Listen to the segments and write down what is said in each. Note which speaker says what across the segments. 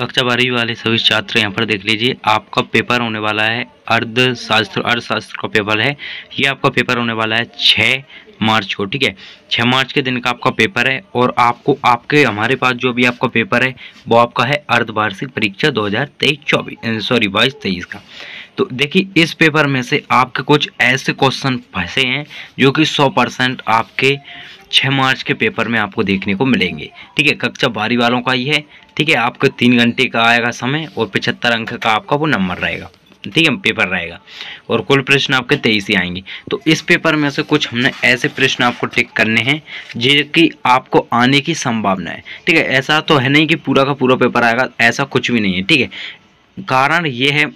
Speaker 1: कक्षा बारहवीं वाले सभी छात्र यहाँ पर देख लीजिए, आपका पेपर होने वाला है अर्थशास्त्र अर्थशास्त्र का पेपर है। ये आपका पेपर होने वाला है छः मार्च को, ठीक है? छः मार्च के दिन का आपका पेपर है और आपको आपके, हमारे पास जो भी आपका पेपर है, वो आपका है अर्धवार्षिक परीक्षा दो हज़ार तेईस चौबीस सॉरी बाईस तेईस का। तो देखिए, इस पेपर में से आपके कुछ ऐसे क्वेश्चन फंसे हैं जो कि सौ परसेंट आपके छः मार्च के पेपर में आपको देखने को मिलेंगे। ठीक है, कक्षा बारी वालों का ही है। ठीक है, आपको तीन घंटे का आएगा समय और पचहत्तर अंक का आपका वो नंबर रहेगा। ठीक है, पेपर रहेगा। और कुल प्रश्न आपके तेईस ही आएँगे। तो इस पेपर में से कुछ हमने ऐसे प्रश्न आपको टिक करने हैं, जो कि आपको आने की संभावना है। ठीक है, ऐसा तो है नहीं कि पूरा का पूरा पेपर आएगा, ऐसा कुछ भी नहीं है। ठीक है, कारण ये है,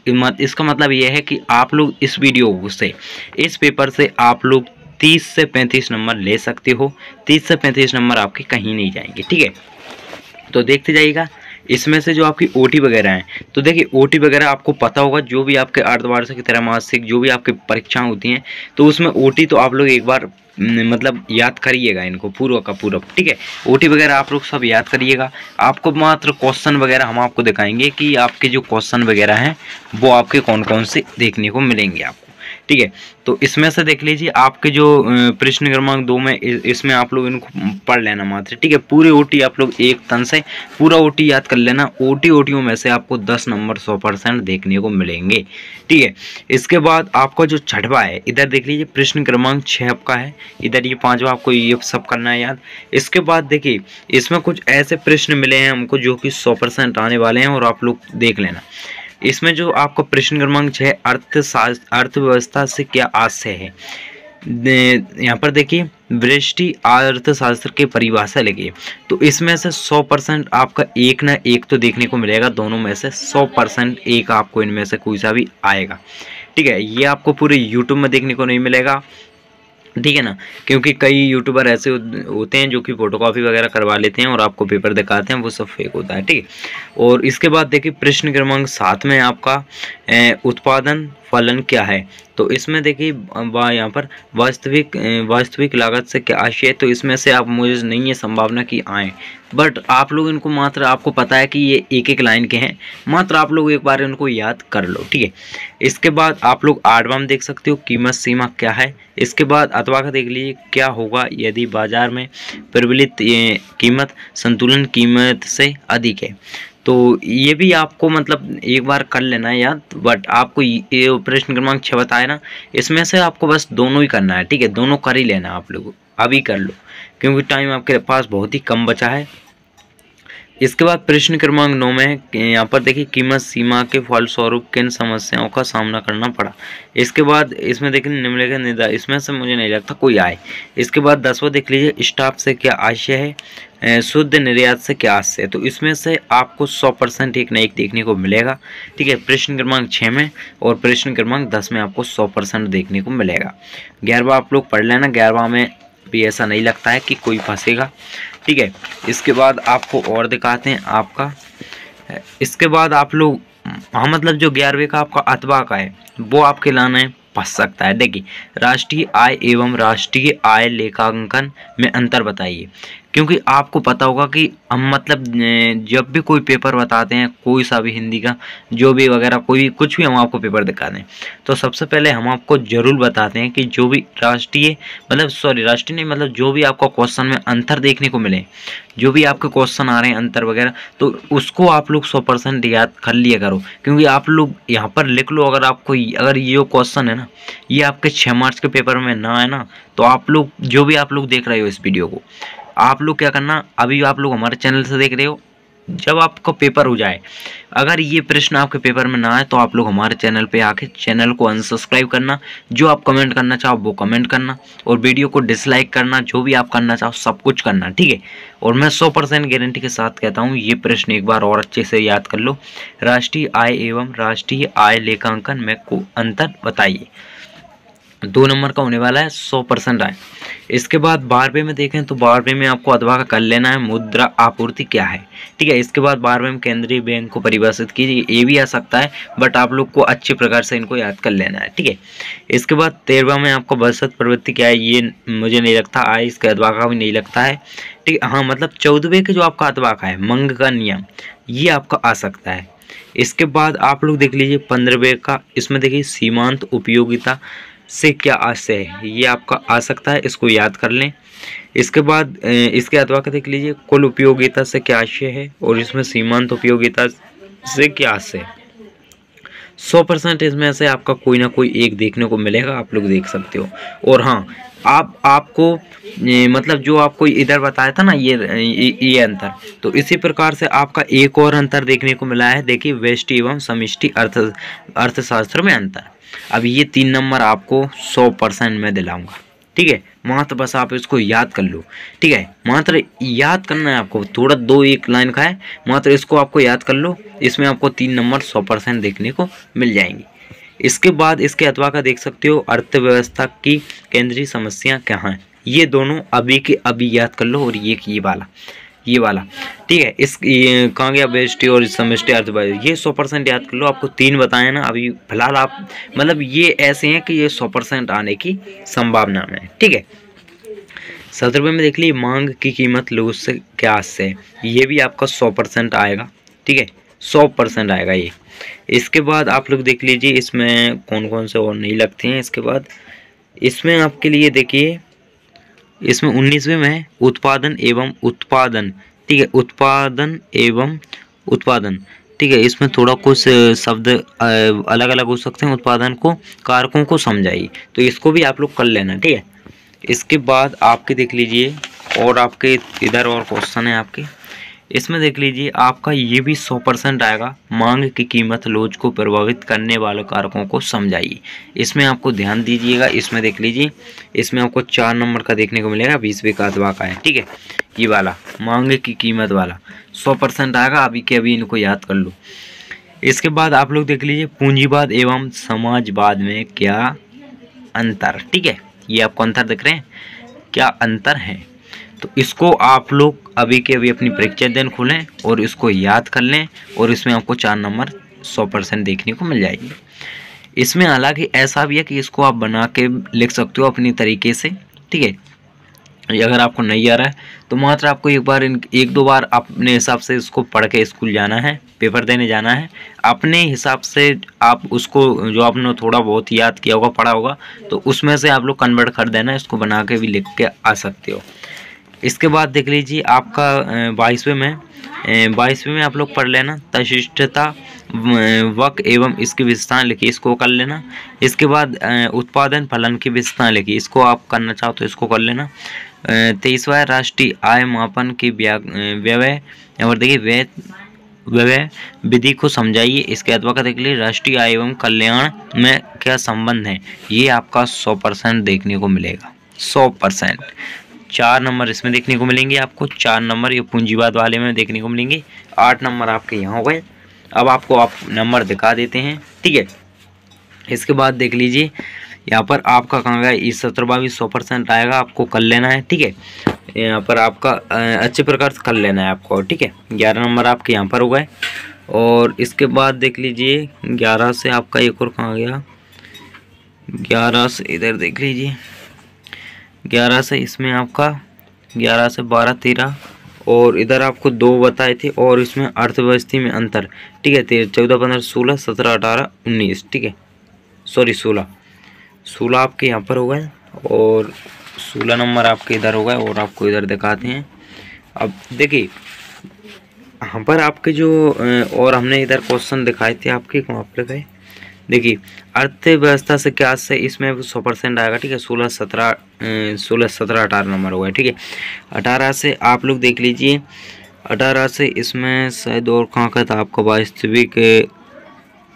Speaker 1: इसका मतलब ये है कि आप लोग इस वीडियो से, इस पेपर से आप लोग तीस से पैंतीस नंबर ले सकते हो। तीस से पैंतीस नंबर आपके कहीं नहीं जाएँगे, ठीक है? तो देखते जाइएगा, इसमें से जो आपकी ओटी वगैरह हैं तो देखिए ओटी वगैरह आपको पता होगा, जो भी आपके अर्धवार्षिक त्रैमासिक जो भी आपकी परीक्षाएँ होती हैं तो उसमें ओटी तो आप लोग एक बार मतलब याद करिएगा इनको, पूर्व का पूर्व, ठीक है? ओटी वगैरह आप लोग सब याद करिएगा। आपको मात्र क्वेश्चन वगैरह हम आपको दिखाएँगे कि आपके जो क्वेश्चन वगैरह हैं, वो आपके कौन कौन से देखने को मिलेंगे आपको। ठीक है? तो इसमें से देख लीजिए, आपके जो प्रश्न क्रमांक दो में इसमें आप लोग इनको पढ़ लेना मात्र, ठीक है? पूरे ओटी आप लोग एक तन से पूरा ओटी याद कर लेना। ओटी ओटियों में से आपको दस नंबर सौ परसेंट देखने को मिलेंगे, ठीक है? इसके बाद आपका जो छठवा है, इधर देख लीजिए, प्रश्न क्रमांक छः आपका है, इधर ये पाँचवा आपको ये सब करना है याद। इसके बाद देखिए, इसमें कुछ ऐसे प्रश्न मिले हैं हमको जो कि सौ परसेंट आने वाले हैं और आप लोग देख लेना। इसमें जो आपका प्रश्न क्रमांक छः अर्थशास्त्र अर्थव्यवस्था से क्या आशय है? यहाँ पर देखिए, वृष्टि अर्थशास्त्र की परिभाषा लगी तो इसमें से 100 परसेंट आपका एक ना एक तो देखने को मिलेगा, दोनों में से 100 परसेंट एक आपको इनमें से कोई सा भी आएगा। ठीक है, ये आपको पूरे यूट्यूब में देखने को नहीं मिलेगा। ठीक है ना? क्योंकि कई यूट्यूबर ऐसे होते हैं जो कि फ़ोटोकॉपी वगैरह करवा लेते हैं और आपको पेपर दिखाते हैं, वो सब फेक होता है, ठीक है? और इसके बाद देखिए, प्रश्न क्रमांक सात में आपका उत्पादन, फलन क्या है? तो इसमें देखिए यहाँ पर वास्तविक वास्तविक लागत से क्या आशय तो इसमें से आप मुझे नहीं है संभावना कि आए। बट आप लोग इनको मात्र, आपको पता है कि ये एक एक लाइन के हैं। मात्र आप लोग एक बार इनको याद कर लो, ठीक है? इसके बाद आप लोग आडवाम देख सकते हो, कीमत सीमा क्या है? इसके बाद अथवा का देख लीजिए, क्या होगा यदि बाज़ार में प्रबलित कीमत, संतुलन कीमत से अधिक है? तो ये भी आपको मतलब एक बार कर लेना है याद बट आपको ये प्रश्न क्रमांक छः बताए ना, इसमें से आपको बस दोनों ही करना है, ठीक है? दोनों कर ही लेना आप लोगों अभी कर लो, क्योंकि टाइम आपके पास बहुत ही कम बचा है। इसके बाद प्रश्न क्रमांक नौ में, यहाँ पर देखिए, कीमत, सीमा के फलस्वरूप किन समस्याओं का सामना करना पड़ा। इसके बाद इसमें देखिए, निम्नलिखित निदा इसमें से मुझे नहीं लगता कोई आए। इसके बाद दसवा देख लीजिए, स्टाफ से क्या आशय है? शुद्ध निर्यात से क्या है तो इसमें से आपको सौ परसेंट एक न एक देखने को मिलेगा, ठीक है? प्रश्न क्रमांक छः में और प्रश्न क्रमांक दस में आपको सौ परसेंट देखने को मिलेगा। ग्यारहवा आप लोग पढ़ लेना, ग्यारहवा में भी ऐसा नहीं लगता है कि कोई फंसेगा, ठीक है? इसके बाद आपको और दिखाते हैं आपका। इसके बाद आप लोग हाँ मतलब जो ग्यारहवें का आपका अतवा का है, वो आपके लाना है, फंस सकता है। देखिए, राष्ट्रीय आय एवं राष्ट्रीय आय लेखांकन में अंतर बताइए। क्योंकि आपको पता होगा कि हम मतलब जब भी कोई पेपर बताते हैं, कोई सा भी हिंदी का, जो भी वगैरह, कोई भी कुछ भी हम आपको पेपर दिखाते हैं तो सबसे पहले हम आपको ज़रूर बताते हैं कि जो भी राष्ट्रीय मतलब सॉरी राष्ट्रीय नहीं मतलब जो भी आपको क्वेश्चन में अंतर देखने को मिले, जो भी आपके क्वेश्चन आ रहे हैं, अंतर वगैरह तो उसको आप लोग सौ परसेंट याद कर लिया करो। क्योंकि आप लोग यहाँ पर लिख लो, अगर आपको अगर ये क्वेश्चन है ना, ये आपके छः मार्च के पेपर में ना है ना तो आप लोग, जो भी आप लोग देख रहे हो इस वीडियो को आप लोग क्या करना, अभी आप लोग हमारे चैनल से देख रहे हो, जब आपका पेपर हो जाए, अगर ये प्रश्न आपके पेपर में ना आए तो आप लोग हमारे चैनल पे आके चैनल को अनसब्सक्राइब करना, जो आप कमेंट करना चाहो, वो कमेंट करना, और वीडियो को डिसलाइक करना, जो भी आप करना चाहो, सब कुछ करना, ठीक है? और मैं सौ परसेंट गारंटी के साथ कहता हूँ, ये प्रश्न एक बार और अच्छे से याद कर लो। राष्ट्रीय आय एवं राष्ट्रीय आय लेखांकन में को अंतर बताइए। दो नंबर का होने वाला है, सौ परसेंट आए इसके बाद बारहवें में देखें तो बारहवें में आपको अथवा का कर लेना है, मुद्रा आपूर्ति क्या है? ठीक है, इसके बाद बारहवें में केंद्रीय बैंक को परिभाषित कीजिए, ये भी आ सकता है, बट आप लोग को अच्छे प्रकार से इनको याद कर लेना है, ठीक है? इसके बाद तेरहवा में आपको बचत प्रवृत्ति क्या है, ये मुझे नहीं लगता आए इसके अथवा का भी नहीं लगता है, ठीक है? हाँ मतलब चौदहवें के जो आपका अथवा का है, मंग का नियम, ये आपका आ सकता है। इसके बाद आप लोग देख लीजिए, पंद्रहवें का, इसमें देखिए, सीमांत उपयोगिता से क्या आशय है? ये आपका आ सकता है इसको याद कर लें। इसके बाद इसके अथवा का देख लीजिए कुल उपयोगिता से क्या आशय है और इसमें सीमांत उपयोगिता से क्या आशय है? सौ परसेंट इसमें से आपका कोई ना कोई एक देखने को मिलेगा आप लोग देख सकते हो। और हाँ आप आपको मतलब जो आपको इधर बताया था ना ये ये, अंतर तो इसी प्रकार से आपका एक और अंतर देखने को मिला है। देखिए वेस्ट एवं समिष्टि अर्थ अर्थशास्त्र में अंतर। अब ये तीन नंबर आपको सौ परसेंट में दिलाऊँगा। ठीक है? मात्र बस आप इसको याद कर लो। ठीक है? मात्र याद करना है आपको। थोड़ा दो एक लाइन का है मात्र इसको आपको याद कर लो। इसमें आपको तीन नंबर सौ परसेंट देखने को मिल जाएँगे। इसके बाद इसके अथवा का देख सकते हो, अर्थव्यवस्था की केंद्रीय समस्या क्या हैं? ये दोनों अभी के अभी याद कर लो और ये ये वाला। ये वाला। ठीक है, इस कहाँ गया बेस्टी और समष्टि अर्थ ये सौ परसेंट याद कर लो, आपको तीन बताए ना, अभी फ़िलहाल आप मतलब ये ऐसे हैं कि ये सौ परसेंट आने की संभावना में ठीक है सत्रहवें में देख लीजिए मांग की कीमत लोग से क्या से ये भी आपका सौ परसेंट आएगा। ठीक है, सौ परसेंट आएगा ये। इसके बाद आप लोग देख लीजिए, इसमें कौन कौन से और नहीं लगते हैं। इसके बाद, इसमें आपके लिए देखिए इसमें उन्नीसवें में है, उत्पादन एवं उत्पादन। ठीक है, उत्पादन एवं उत्पादन। ठीक है, इसमें थोड़ा कुछ शब्द अलग अलग हो सकते हैं, उत्पादन को, कारकों को समझाइए। तो इसको भी आप लोग कर लेना, ठीक है? इसके बाद आपके देख लीजिए, और आपके, इधर और क्वेश्चन है आपके। इसमें देख लीजिए, आपका ये भी सौ परसेंट आएगा। मांग की कीमत लोच को प्रभावित करने वाले कारकों को समझाइए। इसमें आपको ध्यान दीजिएगा, इसमें देख लीजिए, इसमें आपको चार नंबर का देखने को मिलेगा बीसवीं का अथवा का है, ठीक है? ये वाला, मांग की कीमत वाला, सौ परसेंट आएगा, अभी के अभी इनको याद कर लो। इसके बाद आप लोग देख लीजिए, पूंजीवाद एवं समाजवाद में क्या अंतर, ठीक है? ये आपको अंतर दिख रहे हैं? क्या अंतर है? तो इसको आप लोग अभी के अभी अपनी परीक्षा दिन खोलें और इसको याद कर लें और इसमें आपको चार नंबर सौ परसेंट देखने को मिल जाएगी। इसमें हालाँकि ऐसा भी है कि इसको आप बना के लिख सकते हो अपनी तरीके से, ठीक है? अगर आपको नहीं आ रहा है तो मात्र आपको एक बार इन, एक दो बार अपने हिसाब से इसको पढ़ के स्कूल जाना है पेपर देने जाना है। अपने हिसाब से आप उसको, जो आपने थोड़ा बहुत याद किया होगा, पढ़ा होगा तो उसमें से आप लोग कन्वर्ट कर देना, इसको बना के भी लिख के आ सकते हो। इसके बाद देख लीजिए आपका बाईसवें में बाईसवें में आप लोग पढ़ लेना तशिष्टता वक एवं इसकी विशेषताएँ लिखी इसको कर लेना। इसके बाद उत्पादन फलन की विशेषताएँ लिखी इसको आप करना चाहो तो इसको कर लेना। तेईसवा राष्ट्रीय आय मापन की व्यवय, और देखिए व्यय, व्यवय विधि को समझाइए। इसके अथवा का देख लीजिए, राष्ट्रीय आय एवं कल्याण में क्या संबंध है, ये आपका सौ परसेंट देखने को मिलेगा, सौ परसेंट। चार नंबर इसमें देखने को मिलेंगे आपको, चार नंबर ये पूंजीवाद वाले में देखने को मिलेंगे। आठ नंबर आपके यहाँ हो गए। अब आपको आप नंबर दिखा देते हैं, ठीक है? इसके बाद देख लीजिए, यहाँ पर आपका कहाँ गया? इस सत्रहवा भी सौ परसेंट आएगा, आपको कर लेना है, ठीक है? यहाँ पर आपका अच्छे प्रकार से कर लेना है आपको ठीक है? ग्यारह नंबर आपके यहाँ पर हो गए। और इसके बाद देख लीजिए, ग्यारह से आपका एक और कहाँ गया? ग्यारह से इधर देख लीजिए। ग्यारह से इसमें आपका ग्यारह से बारह, तेरह, और इधर आपको दो बताए थे, और इसमें अर्थव्यवस्था में अंतर, ठीक है तेरह चौदह, पंद्रह, सोलह, सत्रह, अठारह, उन्नीस, ठीक है सॉरी सोलह सोलह आपके यहाँ पर हो गए, और सोलह नंबर आपके इधर हो गए, और आपको इधर दिखाते हैं, अब देखिए, यहाँ पर आपके जो और हमने इधर क्वेश्चन दिखाए थे आपके, वहाँ पर गए देखिए, अर्थव्यवस्था से क्या से इसमें सौ परसेंट आएगा, ठीक है? सोलह सत्रह सोलह सत्रह अठारह नंबर होगा ठीक है? अठारह से आप लोग देख लीजिए, अठारह से इसमें शायद और कहाँ का था आपका वास्तविक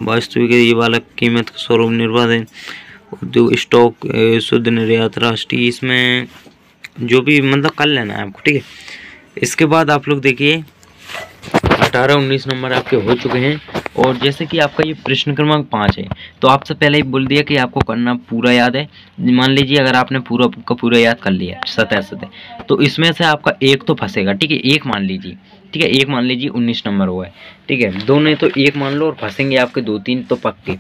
Speaker 1: वास्तविक ये वाला कीमत स्वरूप है। जो स्टॉक शुद्ध निर्यात राष्ट्रीय, इसमें जो भी मतलब कर लेना है आपको, ठीक है? इसके बाद आप लोग देखिए, अठारह उन्नीस नंबर आपके हो चुके हैं। और जैसे कि आपका ये प्रश्न क्रमांक पाँच है तो आपसे पहले ही बोल दिया कि आपको करना पूरा याद है। मान लीजिए अगर आपने पूरा, का पूरा याद कर लिया, सतह सतह तो इसमें से आपका एक तो फंसेगा, ठीक है? एक मान लीजिए। ठीक है, एक मान लीजिए उन्नीस नंबर हुआ है, ठीक है दो नहीं तो एक मान लो और फंसेंगे आपके दो तीन तो पक्के।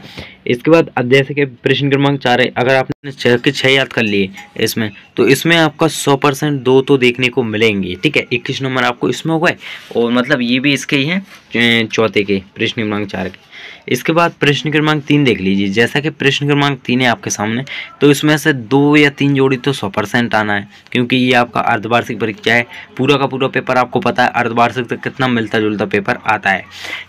Speaker 1: इसके बाद अब जैसे कि प्रश्न क्रमांक चार है, अगर आपने छः के छः याद कर लिए इसमें तो इसमें आपका सौ परसेंट दो तो देखने को मिलेंगे, ठीक है, इक्कीस नंबर आपको इसमें हो गए और मतलब ये भी इसके ही हैं, चौथे के, प्रश्न क्रमांक चार के। इसके बाद प्रश्न क्रमांक तीन देख लीजिए। जैसा कि प्रश्न क्रमांक तीन है आपके सामने तो इसमें से दो या तीन जोड़ी तो सौ परसेंट आना है, क्योंकि ये आपका अर्धवार्षिक परीक्षा है। पूरा का पूरा पेपर आपको पता है, अर्धवार्षिक तक कितना मिलता जुलता पेपर आता है।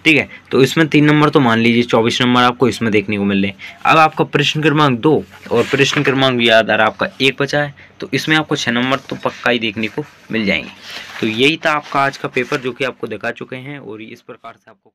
Speaker 1: ठीक है तो इसमें तीन नंबर तो मान लीजिए, चौबीस नंबर आपको इसमें देखने को मिल रहे अब आपका प्रश्न क्रमांक दो और प्रश्न क्रमांक याद आपका एक बचा है तो इसमें आपको छः नंबर तो पक्का ही देखने को मिल जाएँगे। तो यही था आपका आज का पेपर, जो कि आपको दिखा चुके हैं और इस प्रकार से आपको